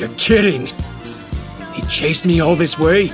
You're kidding. He chased me all this way?